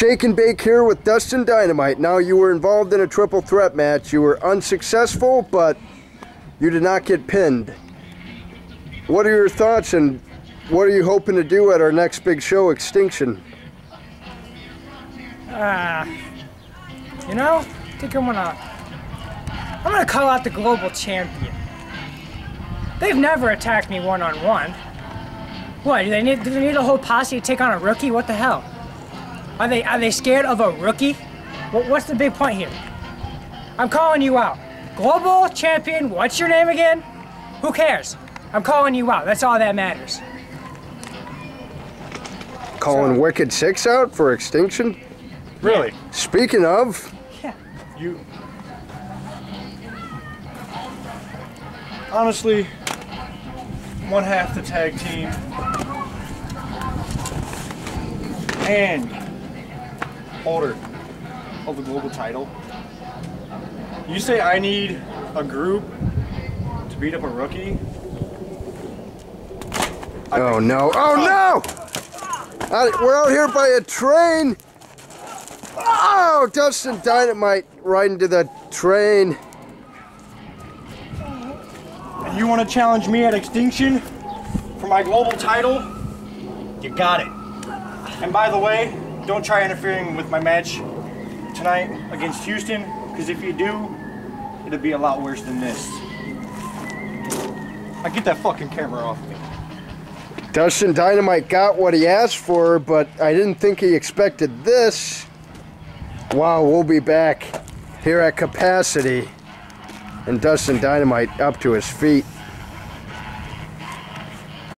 Shake and bake here with Dustin Dynamite. Now you were involved in a triple threat match. You were unsuccessful, but you did not get pinned. What are your thoughts and what are you hoping to do at our next big show, Extinction? Uh, you know, I think I'm gonna, I'm gonna call out the global champion. They've never attacked me one-on-one. What, do they need, do they need a whole posse to take on a rookie? What the hell? Are they, are they scared of a rookie? What, what's the big point here? I'm calling you out. Global champion, what's your name again? Who cares? I'm calling you out, that's all that matters. Calling So- Wicked Six out for Extinction? Really? Speaking of, Yeah. You. Honestly, one half the tag team. And holder of the global title. You say I need a group to beat up a rookie? oh no, oh no! We're out here by a train. Oh, Dustin Dynamite right into the train. And you want to challenge me at Extinction for my global title? You got it. And by the way, don't try interfering with my match tonight against Houston, because if you do, it'll be a lot worse than this. I get that fucking camera off me. Dustin Dynamite got what he asked for, but I didn't think he expected this. Wow, we'll be back here at capacity. And Dustin Dynamite up to his feet.